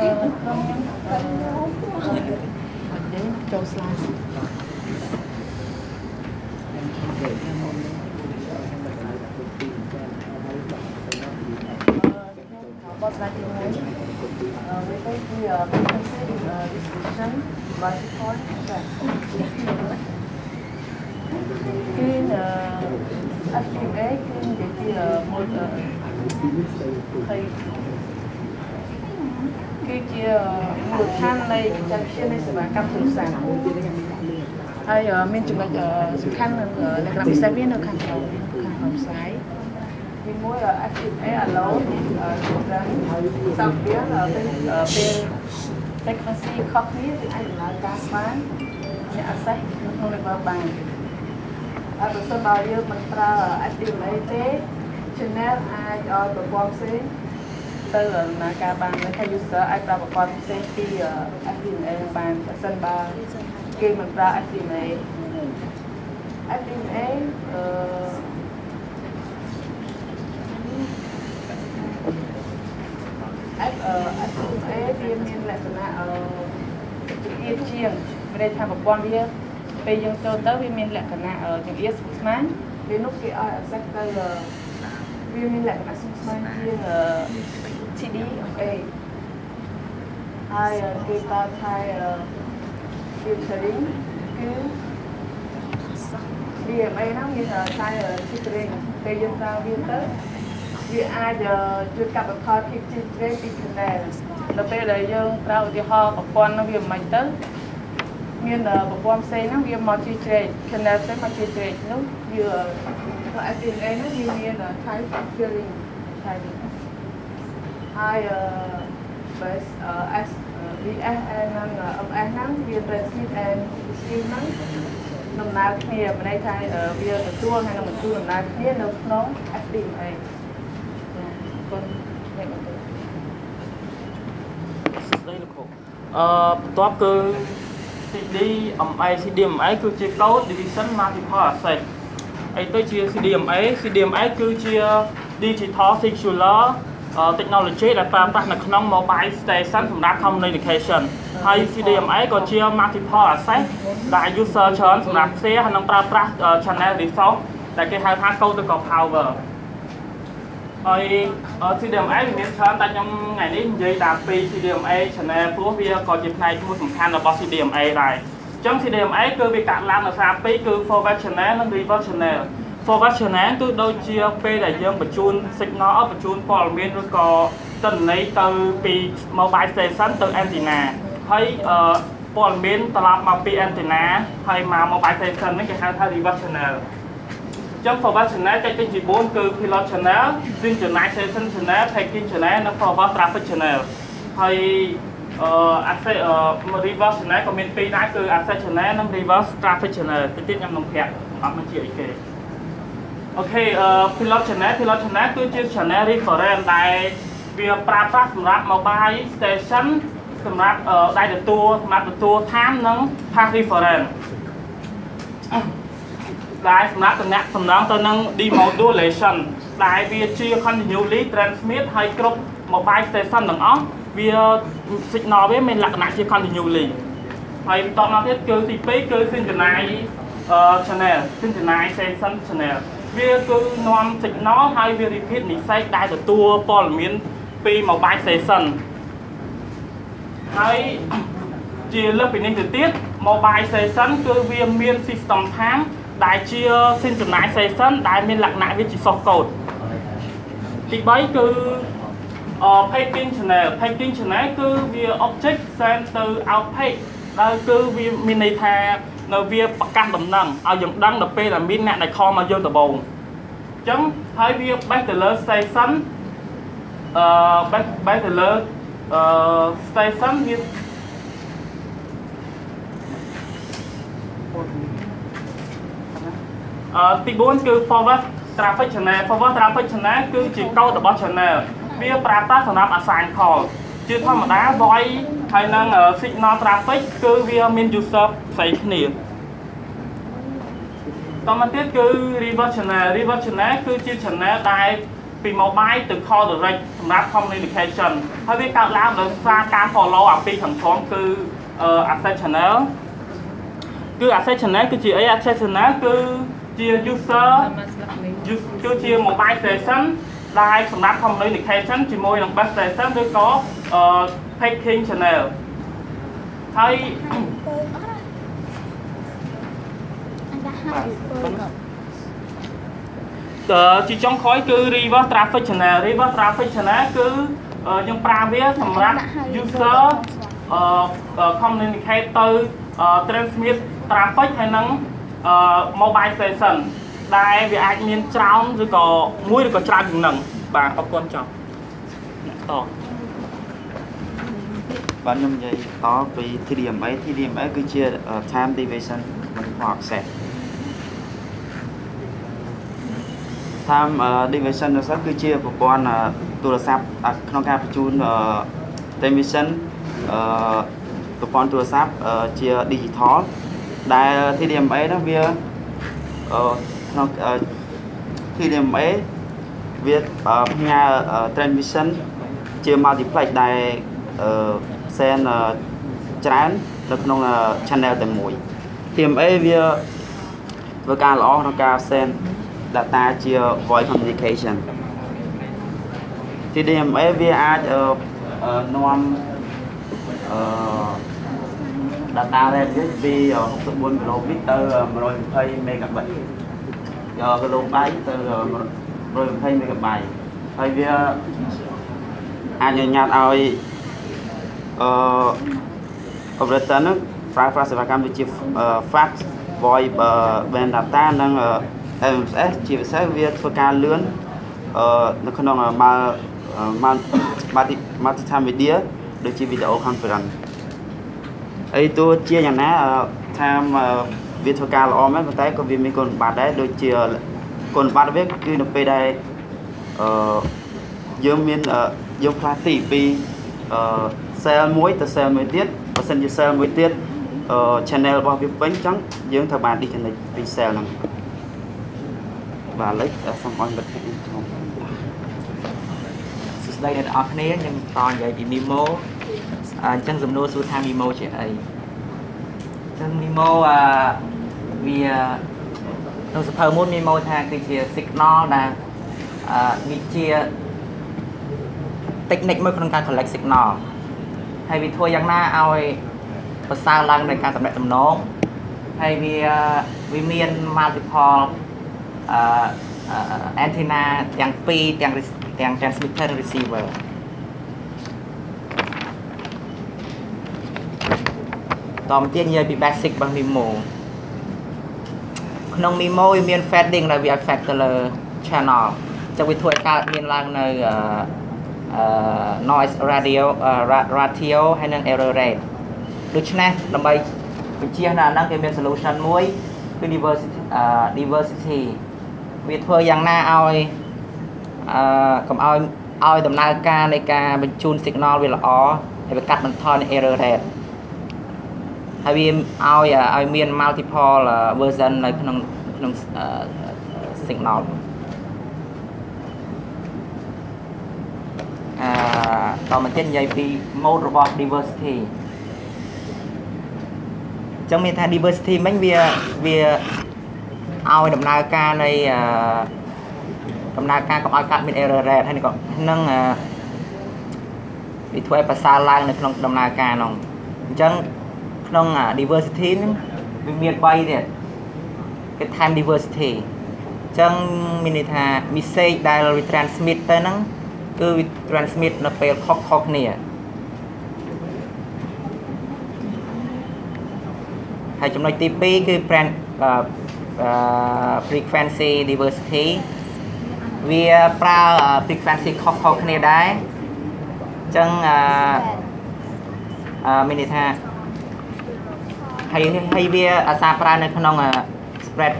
អឺខ្ញុំអត់ទេចូល slide បទស្រាយទី1អឺវាទៅជា frequency distribution by point ចា គឺអឺ FTA គឺនិយាយជាមួយហើយគឺជាមូលដ្ឋាននៃបច្ចេកវិទ្យានៃសេវាកម្មទូរស័ព្ទហើយមានចំណុចសំខាន់នៅលក្ខណៈពិសេសវានៅខាងក្រោមខាងក្រោមខ្សែទីមួយ FTA allow សំភារពេលពេល frequency ខុសគ្នាគឺអាចដំណើរការបានអ្នក access នៅក្នុង level បានហើយបើសិនបើយើងមិនប្រើ FTA ទេ channel អាចឲ្យប្រព័ន្ធផ្សេង ទៅដំណើរការបានហើយថា user អាចប្រើប្រព័ន្ធផ្សេងពី FTA បានបើសិនបើគេមិនប្រើ FTA FTA អឺអត់អឺ FTA វាមានលក្ខណៈអឺជាជាងមានន័យថាប្រព័ន្ធវាពេលយើងចូលទៅវាមានលក្ខណៈចង្អៀតស្មុគស្មាញវានោះគេឲ្យ access ទៅវាមានលក្ខណៈស្មុគស្មាញជាង TD អេហើយគេប្រើថៃ filtering គឺ DMA ហ្នឹងមានថៃ filtering ពេលយើងប្រើវាទៅវាអាចជួយកាត់បន្ថយភាពជ្រៀតជ្រែកពី channel នៅពេលដែលយើងប្រើឧទាហរណ៍ប្រព័ន្ធហ្នឹងវាមិនទៅមានប្រព័ន្ធផ្សេងហ្នឹងវាមកជាជ្រែក channel ផ្សេងមកជាជ្រែកនោះវា FTA ហ្នឹងវាមាន type filtering ថៃ ហើយបើ S VS និង MS ហ្នឹងវា transmit and receive ហ្នឹងដំណើរគ្នាមានន័យថាវាទទួលហើយនឹងទទួលដំណើរគ្នានៅក្នុង FDMA គុណអ្នកបន្តសួស្តីលោកគ្រូអឺបន្ទាប់គឺ CDMA CDMA គឺជា code division multiple access អីទៅជា CDMA CDMA គឺជា digital singular technology ដែលប្រើប្រាស់នៅក្នុង mobile station សម្រាប់ communication ហើយ CDMA ក៏ជា multiple access ដែល user ច្រើនសម្រាប់ share ហើយនឹងប្រើប្រាស់ channel resource ដែលគេហៅថា code to power ហើយ CDMA វាមានច្រើនតែខ្ញុំថ្ងៃនេះនិយាយតាមពី CDMA channel ព្រោះវាក៏ជាផ្នែកមួយសំខាន់របស់ CDMA ដែរអញ្ចឹង CDMA គឺវាកាត់ឡើងដោយសារពីរគឺ forward channel និង reverse channel forward channel គឺដូចជាពេលដែលយើងបញ្ជូន signal បញ្ជូនព័ត៌មានឬក៏ទិន្នន័យទៅពី mobile station ទៅ antenna ហើយព័ត៌មានត្រឡប់មកពី antenna ហើយមក mobile station នេះគេហៅថា reverse channel ចឹង forward channel ចែកចេញជា4គឺ pilot channel, synchronization channel, packing channel និង forward traffic channel ហើយអឺ access អឺ reverse channel ក៏មានពីរដែរគឺ access channel និង reverse traffic channel តិចទៀតខ្ញុំនឹងប្រាប់អត់មិនជាអីគេ អូខេអឺ pilot channel pilot channel គឺជា channel reference ដែលវាប្រើប្រាស់សម្រាប់ mobile station សម្រាប់ដៃទទួលសម្រាប់ទទួល time និង path reference ដែលសម្រាប់តំណាក់សំណងទៅនឹង demodulation ដែលវាជា continuously transmit ហើយគ្រប់ mobile station ទាំងអស់វា signal វាមានលក្ខណៈជា continuously ហើយបន្តមកទៀតគឺទី2គឺ synchronize channel synchronization channel វាគឺនាំ signal ហើយវា repeat message ដែលទទួលព័ត៌មានពី mobile station ហើយជាលើសពីនេះទៅទៀត mobile station គឺវាមាន system time ដែលជា synchronization ដែលមានលក្ខណៈវាជា source code ទី3គឺ paging channel paging channel គឺវា object send ទៅ output ដែលគឺវាមានន័យថា នៅវាប្រកាសដំណឹងឲ្យយើងដឹងដល់ពេលដែលមានអ្នកដែលខលមកយើងដំបូងអញ្ចឹងហើយវា base ទៅលើ station អឺ base base ទៅលើអឺ station វាអឺទី4គឺ forward traffic channel forward traffic channel គឺជាកូដរបស់ channel វាប្រើប្រាស់សម្រាប់ assign call ជាធម្មតា voice ហើយនឹង signal traffic គឺវាមាន user ផ្សេងគ្នាតមកទៀតគឺ reverse channel reverse channel គឺជា channel ដែលពី mobile ទៅ call direct សម្រាប់ communication ហើយវាកើតឡើងដោយសារការ follow អាពីខាងក្រោមគឺ asset channel គឺ asset channel គឺជាអី asset channel គឺជា user គឺជា mobile station ដែលសម្រាប់ communication ជាមួយនឹង base station ឬក៏ packing channel ហើយជាចុងក្រោយគឺ reverse traffic channel reverse traffic channel គឺយើងប្រើវាសម្រាប់ user communicate ទៅ transmit traffic ហើយនឹង mobile station ដែលវាអាចមានច្រើនឬក៏មួយឬក៏ច្រើនជាងនឹងបាទអរគុណចប់ត បាទខ្ញុំនិយាយតពី TDMA TDMA គឺជា time division multiple access time division access គឺជាប្រព័ន្ធទូរស័ព្ទក្នុងការបញ្ជូន television ប្រព័ន្ធទូរស័ព្ទជា digital ដែល TDMA នោះវាក្នុង TDMA វាផ្ញើ transmission ជា multiplex ដែល សែនច្រើននៅក្នុង channel តែមួយ TMA វាធ្វើការល្អក្នុងការ send data ជា voice communication TDMA វាអាចនាំអឺ data rate វាពី64 kilobit ទៅ120 megabit យក kilobyte ទៅ120 megabyte ហើយវាអាចញញ៉ាត់ឲ្យ អឺ operator ហ្នឹងប្រើប្រាស់សេវាកម្មដូចជា fax voice band data និង MMS ជាពិសេសវាធ្វើការលឿនអឺនៅក្នុង multi multi media ដូចជា video conference ហើយទោះជាយ៉ាងណាថាវាធ្វើការល្អមែនប៉ុន្តែក៏វាមានគុណសម្បត្តិដែរដូចជាគុណសម្បត្តិវាគឺនៅពេលដែលអឺយើងមានយើងផ្លាស់ទីពីអឺ sale មួយទៅ sale មួយទៀតបើសិនជា sale មួយទៀត channel របស់វាពេញចឹងយើងត្រូវបាន disconnect ពី sale ហ្នឹងបាទឥឡូវសូមអរគុណខ្ញុំសួស្តីអ្នកទាំងអស់គ្នាខ្ញុំតនិយាយពី Mimo អញ្ចឹងសំណួរសួរថា Mimo ជាអីអញ្ចឹង Mimo អឺវាក្នុងសភៅមុន Mimo ថាគឺជា signal ដែលអឺវាជា technique មួយក្នុងការ collect signal ហើយវាធ្វើយ៉ាងណាឲ្យប្រសើរឡើងនៃការតំណែងតំណងហើយវាវាមាន multiple អឺ antenna ទាំងពីរទាំងទាំង transmitter និង receiver តមកទៀតនិយាយពី basic របស់ MIMO ក្នុង MIMO វាមាន fading ដែលវា affect ទៅលើ channel ចឹងវាធ្វើឲ្យកើតមានឡើងនៅអឺ noise radio ratio ហើយនិង error rate ដូច្នេះដើម្បីបញ្ជានៅអាហ្នឹងគេមាន solution មួយគឺ diversity diversity វាធ្វើយ៉ាងណាឲ្យអឺកុំឲ្យឲ្យដំណើរការនៃការបញ្ជូន signal វាល្អហើយវាកាត់បន្ថយនៅ error rate ហើយវាឲ្យឲ្យមាន multiple version នៅក្នុងក្នុង signal អឺតមកទៀតនិយាយពី mode របស់ diversity អញ្ចឹងមានថា diversity មិញវាវាឲ្យដំណើរការនៃអឺដំណើរការកុំឲ្យកើតមាន error rate ហើយក៏នឹងវាធ្វើឲ្យប្រសើរឡើងនៅក្នុងដំណើរការនោះអញ្ចឹងក្នុង diversity ហ្នឹងវាមាន3ទៀតគេ time diversity អញ្ចឹងមានន័យថា message ដែល retransmit ទៅហ្នឹង គឺវា transmit នៅពេលខុសខុសគ្នាហើយចំណុចទី2គឺ brand frequency diversity វាប្រើ frequency ខុសខុសគ្នាដែរអញ្ចឹងអឺមានន័យថាហើយហើយវាអាសាប្រើនៅក្នុង spread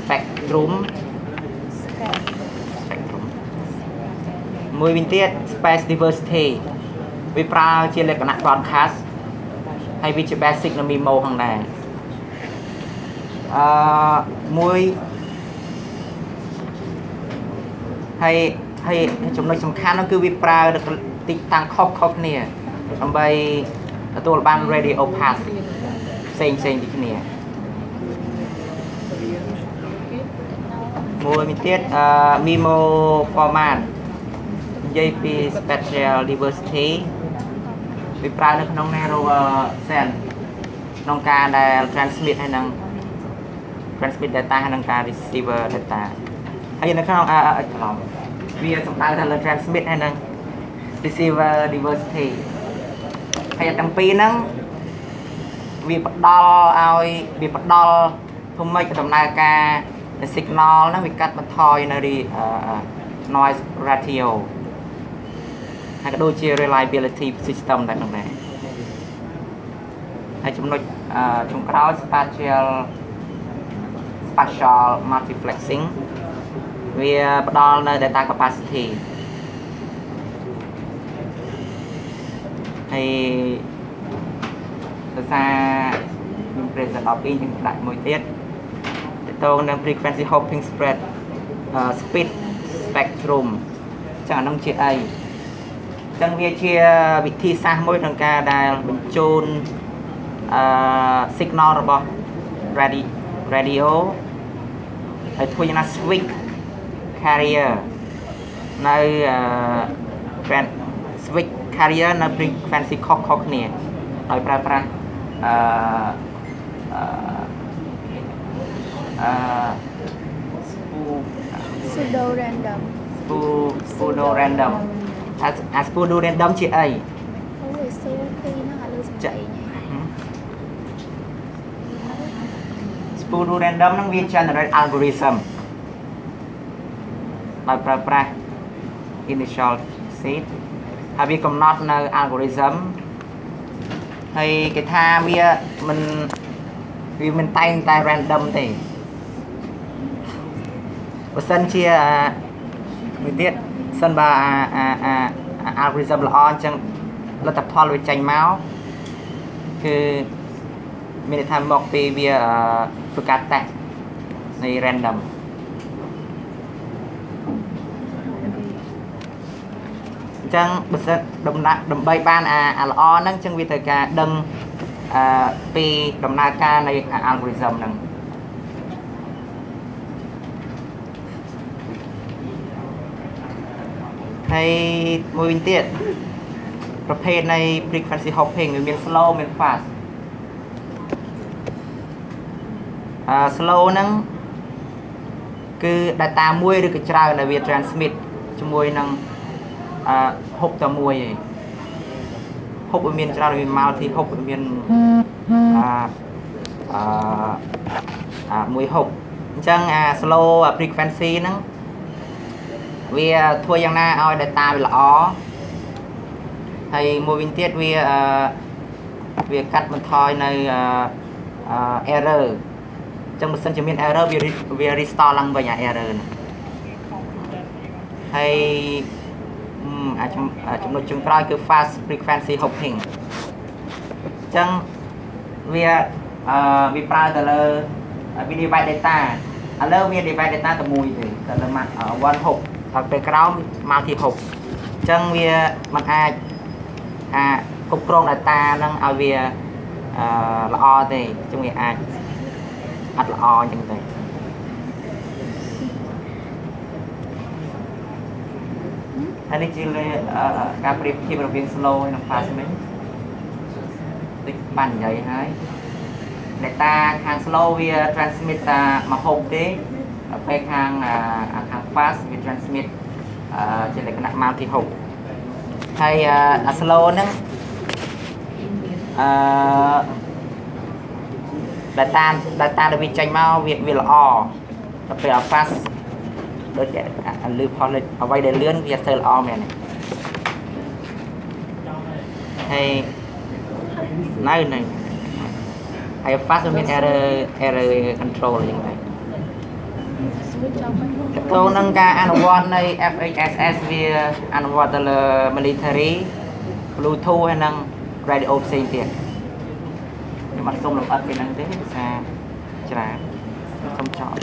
spectrum មួយវិញទៀត space diversity វាប្រើជាលក្ខណៈ broadcast ហើយវាជា basic នៅ MIMO ផងដែរអឺមួយហហើយហើយចំណុចសំខាន់នោះគឺវាប្រើទីតាំងខុសខុសគ្នាដើម្បីទទួលបាន radio pass ផ្សេងផ្សេងពីគ្នាមួយមួយទៀតអឺ memo format និយាយពី spatial diversity វាប្រើនៅក្នុង narrow sense ក្នុងការដែល transmit ហើយនឹង transmit data ហើយនឹងការ receiver data ហើយនៅក្នុងអឺច្រឡំវាសំដៅថាលើ transmit ហើយនឹង receiver diversity ហើយទាំងពីរហ្នឹងវាផ្ដល់ឲ្យវាផ្ដល់ធ្វើម៉េចដំណើរការ signal ហ្នឹងវាកាត់បន្ថយនៅ noise ratio ហើយក៏ដូចជា reliability system ដែរហ្នឹងដែរហើយចំណុចចុងក្រោយ spatial spatial multiplexing វាផ្ដល់នៅ data capacity ហើយភាសាខ្ញុំ present ដល់ពីរខ្ញុំដាក់មួយទៀតតទៅនឹង frequency hopping spread uh, speed spectrum ចឹងអានឹងជាអី ចឹងវាជាវិធីសាស្ត្រមួយក្នុងការដែលបញ្ជូនអឺ signal របស់ radio radio ហើយធ្វើយ៉ាងណា switch carrier នៅអឺ switch carrier នៅ frequency ខុសខុសគ្នាដោយប្រើប្រាស់អឺអឺអឺ pseudo random pseudo random អាអា pseudo random ជាអីអូយស៊ូពីហ្នឹងអាលើសំចៃញ៉ៃ pseudo random ហ្នឹងវា generate algorithm ដោយប្រើប្រាស់ initial seed ហើយវាកំណត់នៅ algorithm ហើយគេថាវាមិនវាមិនតែងតែ random ទេបើសិនជាមួយទៀត សិនបើអាអា algorithm ល្អអញ្ចឹងលទ្ធផលវាចេញមកគឺមានន័យថាមកពីវាធ្វើការ test នៃ random អញ្ចឹងបើសិនដំណាក់ដើម្បីបានអាអាល្អហ្នឹងអញ្ចឹងវាត្រូវការដឹងអឺពីដំណើរការនៃ algorithm ហ្នឹង ហើយមួយវិញទៀតប្រភេទនៃ frequency hopping វាមាន slow មាន fast អឺ slow ហ្នឹងគឺ data មួយឬក៏ច្រើនដែលវា transmit ជាមួយនឹងអឺហុកតែមួយឯងហុកវាមានច្រើនវា multi ហុកវាមានអឺអឺអាមួយហុកអញ្ចឹងអា slow frequency ហ្នឹង វាធ្វើយ៉ាងណាឲ្យ data វាល្អហើយមួយវិញទៀតវាអឺវាកាត់បន្ថយនៅអឺ error ចឹងបើសិនជាមាន error វាវា restore ឡើងវិញអា error ហ្នឹងហើយអាចចំណុចចុងក្រោយគឺ fast frequency hopping ចឹងវាអឺវាប្រើទៅលើវា divide data ឥឡូវវា divide data តែមួយទេតែលើ one hop ដល់ពេលក្រោម multi hop ចឹងវាมันអាចអាគ្រប់គ្រង data ហ្នឹងឲ្យវាអឺល្អទេចឹងវាអាចអត់ល្អអញ្ចឹងទៅហើយនេះជាការប្រៀបធៀបរវាង slow ហើយនិង fast មិញដូចបាននិយាយហើយ data ខាង slow វា transmit តាមកហូបទេពេលខាងខាង fast វា transmit ជាលក្ខណៈ multi hop ហើយអា slow ហ្នឹងអឺ data data ដែលវាចេញមកវាវាល្អតែពេល fast ដូចលឺផលអ្វីដែលលឿនវាទៅល្អមែនហើយនៅនៅហើយ fast វាមាន error error control យ៉ាងដែរ ទៅនឹងការអនុវត្តនៃ FHSS វាអនុវត្តទៅលើ military Bluetooth ហើយនិង radio ផ្សេងទៀតខ្ញុំអត់សុំលម្អិតពីហ្នឹងទេភាសាច្រើនសុំចោល